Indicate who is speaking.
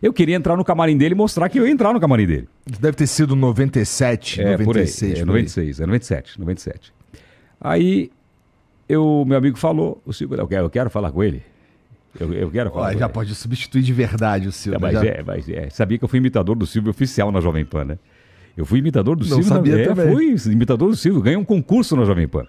Speaker 1: Eu queria entrar no camarim dele e mostrar que eu ia entrar no camarim dele.
Speaker 2: Deve ter sido 97,
Speaker 1: É, por aí.
Speaker 2: 96.
Speaker 1: É, 96, é 97, 97. Aí, eu, meu amigo falou, o Silvio, eu quero, eu quero falar com ele. Eu, eu quero falar
Speaker 2: já
Speaker 1: ele.
Speaker 2: pode substituir de verdade o
Speaker 1: É,
Speaker 2: Silvio.
Speaker 1: mas
Speaker 2: já-
Speaker 1: é, mas é. Sabia que eu fui imitador do Silvio oficial na Jovem Pan, né? Eu fui imitador do
Speaker 2: Não
Speaker 1: Silvio.
Speaker 2: sabia
Speaker 1: na... é,
Speaker 2: também.
Speaker 1: fui imitador do Silvio. Ganhei um concurso na Jovem Pan.